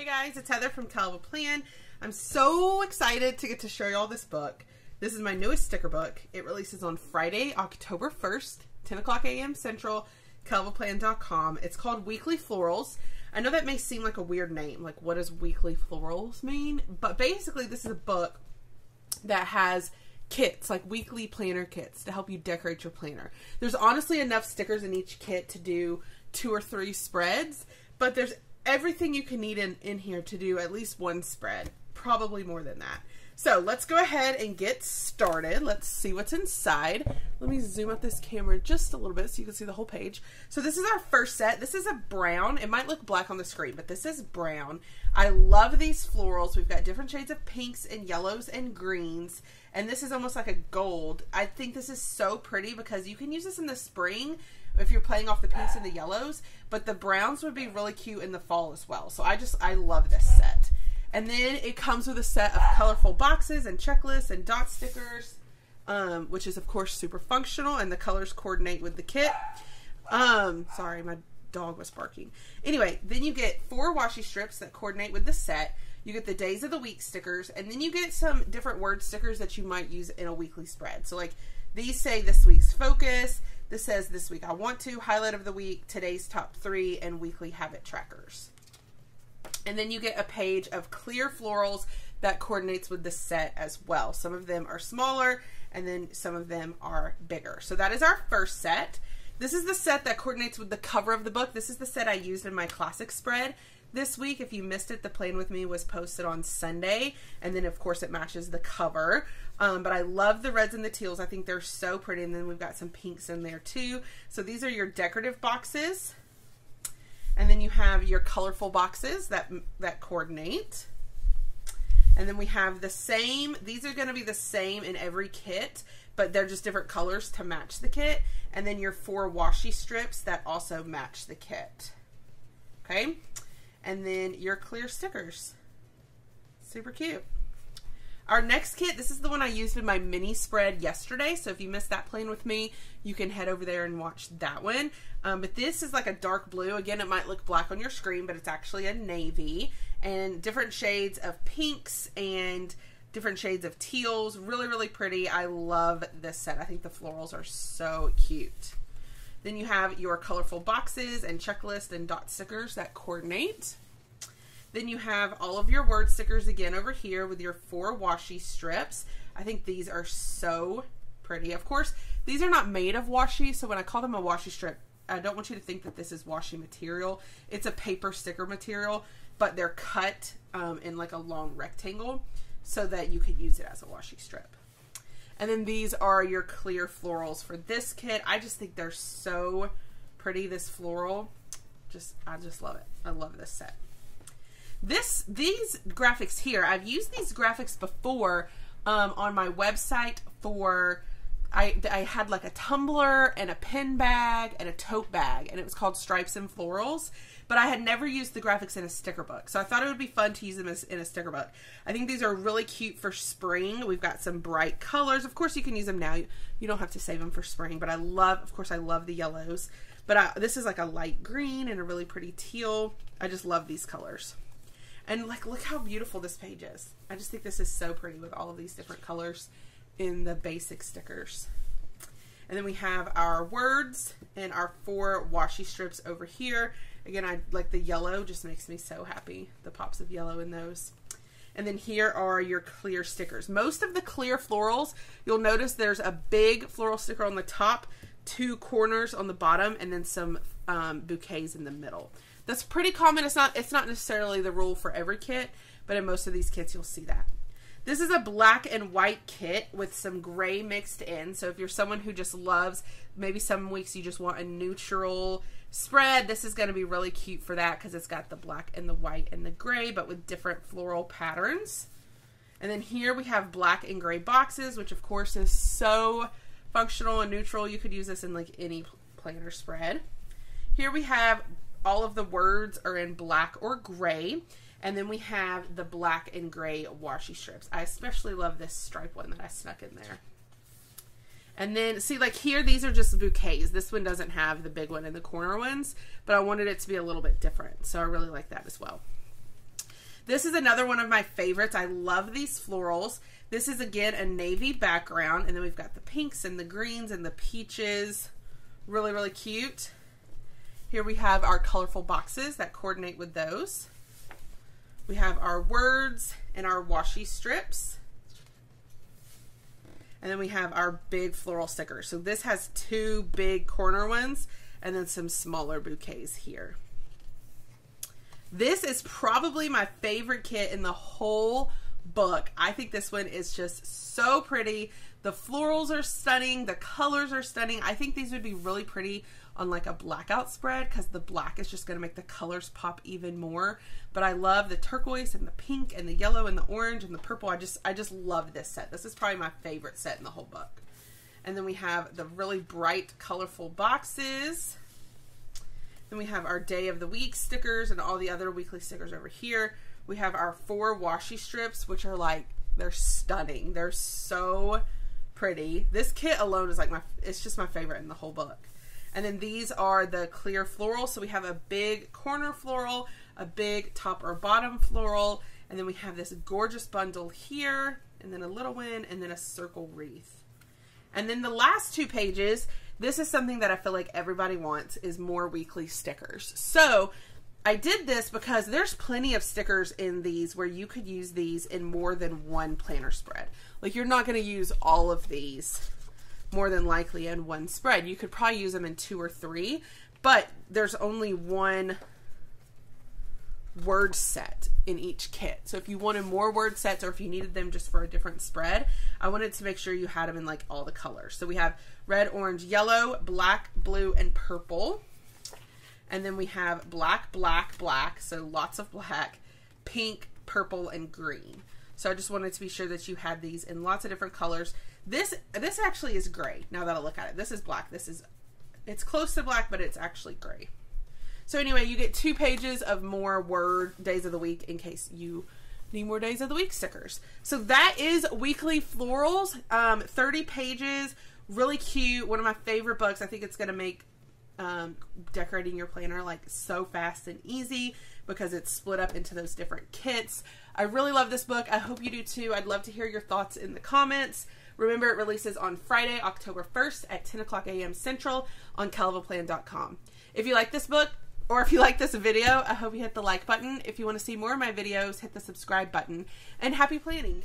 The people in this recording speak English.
Hey guys, it's Heather from Kell Of a Plan. I'm so excited to get to show you all this book. This is my newest sticker book. It releases on Friday, October 1st, 10 o'clock a.m. Central, kellofaplan.com. It's called Weekly Florals. I know that may seem like a weird name, like what does Weekly Florals mean? But basically this is a book that has kits, like weekly planner kits to help you decorate your planner. There's honestly enough stickers in each kit to do two or three spreads, but there's everything you can need in, in here to do at least one spread, probably more than that. So let's go ahead and get started. Let's see what's inside. Let me zoom out this camera just a little bit so you can see the whole page. So this is our first set. This is a brown. It might look black on the screen, but this is brown. I love these florals. We've got different shades of pinks and yellows and greens. And this is almost like a gold. I think this is so pretty because you can use this in the spring if you're playing off the pinks and the yellows, but the browns would be really cute in the fall as well. So I just, I love this set. And then it comes with a set of colorful boxes and checklists and dot stickers, um, which is of course super functional and the colors coordinate with the kit. Um, sorry, my dog was barking. Anyway, then you get four washi strips that coordinate with the set. You get the days of the week stickers, and then you get some different word stickers that you might use in a weekly spread. So like these say this week's focus, this says this week I want to, highlight of the week, today's top three, and weekly habit trackers. And then you get a page of clear florals that coordinates with the set as well. Some of them are smaller and then some of them are bigger. So that is our first set. This is the set that coordinates with the cover of the book. This is the set I used in my classic spread this week. If you missed it, the Plan With Me was posted on Sunday. And then, of course, it matches the cover. Um, but I love the reds and the teals. I think they're so pretty. And then we've got some pinks in there, too. So these are your decorative boxes. You have your colorful boxes that, that coordinate. And then we have the same, these are going to be the same in every kit, but they're just different colors to match the kit. And then your four washi strips that also match the kit. Okay. And then your clear stickers. Super cute. Our next kit, this is the one I used in my mini spread yesterday. So if you missed that Plan With Me, you can head over there and watch that one. Um, but this is like a dark blue. Again, it might look black on your screen, but it's actually a navy. And different shades of pinks and different shades of teals. Really, really pretty. I love this set. I think the florals are so cute. Then you have your colorful boxes and checklist and dot stickers that coordinate. Then you have all of your word stickers again over here with your four washi strips. I think these are so pretty. Of course, these are not made of washi, so when I call them a washi strip, I don't want you to think that this is washi material. It's a paper sticker material, but they're cut um, in like a long rectangle so that you could use it as a washi strip. And then these are your clear florals for this kit. I just think they're so pretty, this floral. Just, I just love it. I love this set. This, these graphics here, I've used these graphics before um, on my website for, I, I had like a tumbler and a pin bag and a tote bag, and it was called Stripes and Florals. But I had never used the graphics in a sticker book, so I thought it would be fun to use them as, in a sticker book. I think these are really cute for spring. We've got some bright colors. Of course, you can use them now. You, you don't have to save them for spring, but I love, of course, I love the yellows. But I, this is like a light green and a really pretty teal. I just love these colors. And like, look how beautiful this page is. I just think this is so pretty with all of these different colors in the basic stickers. And then we have our words and our four washi strips over here. Again, I like the yellow, just makes me so happy. The pops of yellow in those. And then here are your clear stickers. Most of the clear florals, you'll notice there's a big floral sticker on the top, two corners on the bottom, and then some um, bouquets in the middle. That's pretty common. It's not it's not necessarily the rule for every kit, but in most of these kits you'll see that. This is a black and white kit with some gray mixed in. So if you're someone who just loves, maybe some weeks you just want a neutral spread, this is going to be really cute for that because it's got the black and the white and the gray, but with different floral patterns. And then here we have black and gray boxes, which of course is so functional and neutral. You could use this in like any planner spread. Here we have all of the words are in black or gray. And then we have the black and gray washi strips. I especially love this stripe one that I snuck in there. And then, see, like here, these are just bouquets. This one doesn't have the big one and the corner ones, but I wanted it to be a little bit different. So I really like that as well. This is another one of my favorites. I love these florals. This is again a navy background, and then we've got the pinks and the greens and the peaches. Really, really cute. Here we have our colorful boxes that coordinate with those. We have our words and our washi strips. And then we have our big floral stickers. So this has two big corner ones and then some smaller bouquets here. This is probably my favorite kit in the whole book. I think this one is just so pretty. The florals are stunning. The colors are stunning. I think these would be really pretty on like a blackout spread because the black is just going to make the colors pop even more. But I love the turquoise and the pink and the yellow and the orange and the purple. I just I just love this set. This is probably my favorite set in the whole book. And then we have the really bright, colorful boxes. Then we have our day of the week stickers and all the other weekly stickers over here. We have our four washi strips, which are like, they're stunning. They're so pretty. This kit alone is like my, it's just my favorite in the whole book. And then these are the clear floral. So we have a big corner floral, a big top or bottom floral, and then we have this gorgeous bundle here, and then a little one, and then a circle wreath. And then the last two pages, this is something that I feel like everybody wants is more weekly stickers. So I did this because there's plenty of stickers in these where you could use these in more than one planner spread. Like you're not going to use all of these more than likely in one spread. You could probably use them in two or three, but there's only one word set in each kit. So if you wanted more word sets or if you needed them just for a different spread, I wanted to make sure you had them in like all the colors. So we have red, orange, yellow, black, blue, and purple. And then we have black, black, black, so lots of black, pink, purple, and green. So I just wanted to be sure that you had these in lots of different colors. This this actually is gray. Now that I look at it, this is black. This is it's close to black, but it's actually gray. So anyway, you get two pages of more word days of the week in case you need more days of the week stickers. So that is weekly florals. Um, 30 pages, really cute. One of my favorite books. I think it's going to make um, decorating your planner like so fast and easy because it's split up into those different kits. I really love this book. I hope you do too. I'd love to hear your thoughts in the comments. Remember, it releases on Friday, October 1st at 10 o'clock a.m. Central on kellofaplan.com. If you like this book, or if you like this video, I hope you hit the like button. If you want to see more of my videos, hit the subscribe button. And happy planning!